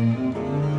Música